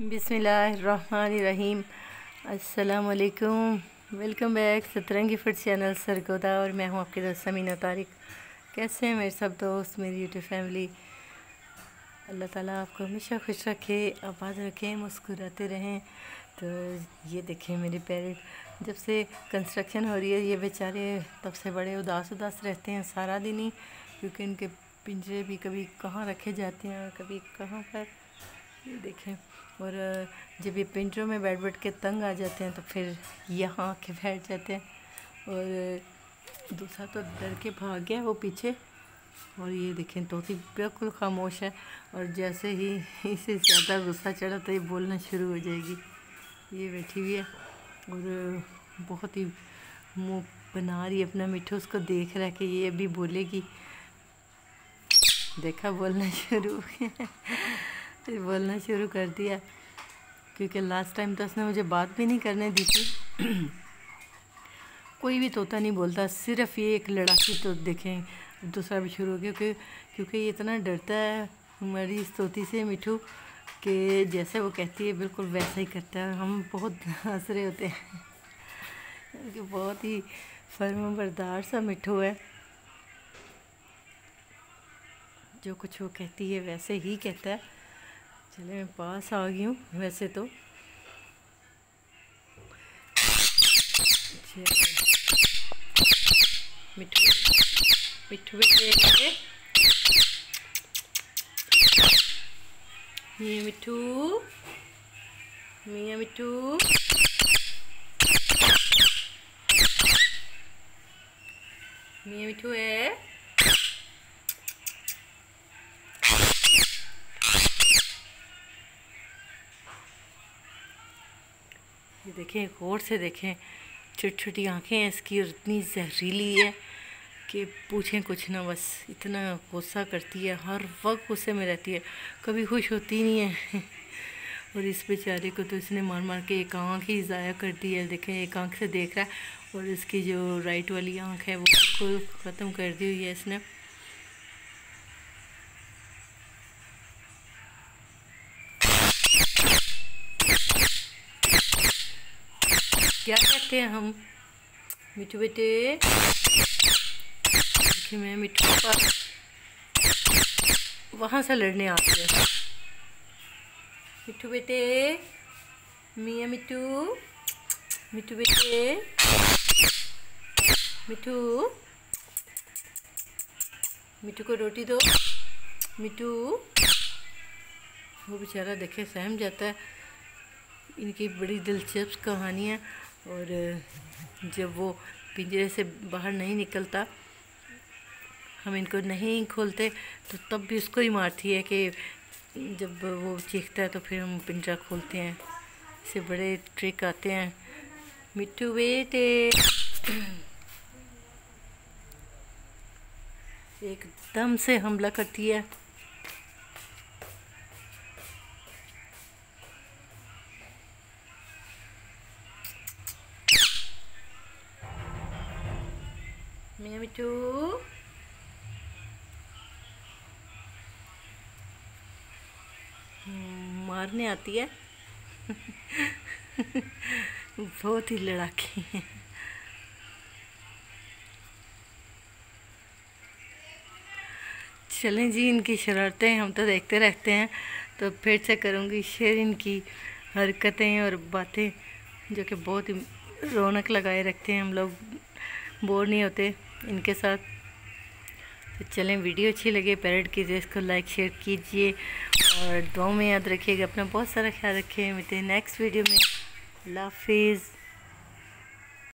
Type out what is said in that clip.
बिसमीम असलकुम welcome back Satrangi food channel Sargodha और मैं हूँ आपके दोस्त समीना तारिक। कैसे हैं मेरे सब दोस्त, मेरी यूट्यूब फैमिली? अल्लाह ताला आपको हमेशा खुश रखे, आबाद रखें, मुस्कुराते रहें। तो ये देखें मेरे पेरेंट जब से कंस्ट्रक्शन हो रही है, ये बेचारे तब से बड़े उदास उदास रहते हैं, सारा दिन ही, क्योंकि इनके पिंजरे भी कभी कहाँ रखे जाते हैं कभी कहाँ पर ये देखें। और जब ये पिंजरों में बैठ बैठ के तंग आ जाते हैं तो फिर यहाँ आके बैठ जाते हैं। और दूसरा तो डर के भाग गया वो पीछे। और ये देखें तोती बिल्कुल खामोश है। और जैसे ही इसे ज़्यादा गुस्सा चढ़ा तो ये बोलना शुरू हो जाएगी। ये बैठी हुई है। और बहुत ही मुँह बना रही है अपना मिठू। उसको देख रहा है कि ये अभी बोलेगी। देखा, बोलना शुरू फिर बोलना शुरू कर दिया, क्योंकि लास्ट टाइम तो उसने मुझे बात भी नहीं करने दी थी। कोई भी तोता नहीं बोलता, सिर्फ़ ये एक लड़ाकी तो देखें, दूसरा भी शुरू हो गया क्योंकि क्योंकि ये इतना डरता है हमारी इस तोती से, मिठू, कि जैसे वो कहती है, बिल्कुल वैसा ही करता है। हम बहुत हंस रहे होते हैं, क्योंकि बहुत ही फर्म बरदार सा मिठू है। जो कुछ वो कहती है, वैसे ही कहता है। चले, मैं पास आ गई हूँ, वैसे तो। मिठू मिठू बेटे ये मिठू, मियाँ मिठू। मियाँ मिठू है। ये देखें, गौर से देखें छोटी छोटी आँखें हैं इसकी और इतनी जहरीली है कि पूछें कुछ ना, बस इतना गुस्सा करती है, हर वक्त गुस्से में रहती है, कभी खुश होती नहीं है। और इस बेचारे को तो इसने मार मार के एक आँख ही ज़ाया कर दी है, देखें, एक आँख से देख रहा है और इसकी जो राइट वाली आँख है वो ख़त्म कर दी हुई है इसने। कहते हैं हम। मिठू बेटे। मैं मिठू का वहाँ से लड़ने आते हैं। मिठू बेटे, मियाँ मिठू मिठू बेटे, मिठू मिठू को रोटी दो, मिठू। वो बेचारा देखे सहम जाता है। इनकी बड़ी दिलचस्प कहानी है और जब वो पिंजरे से बाहर नहीं निकलता, हम इनको नहीं खोलते तो तब भी उसको ही मारती है कि जब वो चीखता है तो फिर हम पिंजरा खोलते हैं। इसे बड़े ट्रिक आते हैं। मिट्टू बेटे। एकदम से हमला करती है। मिठू मारने आती है। बहुत ही लड़ाकी है। चलें जी, इनकी शरारतें हम तो देखते रहते हैं। तो फिर से करूँगी शेयर इनकी हरकतें और बातें, जो कि बहुत ही रौनक लगाए रखते हैं हम लोग। बोर नहीं होते। इनके साथ। तो चलें, वीडियो अच्छी लगे, पैरट कीजिए, इसको लाइक शेयर कीजिए, और दो में याद रखिएगा, अपना बहुत सारा ख्याल रखें। मिलते हैं नेक्स्ट वीडियो में। हाफिज़।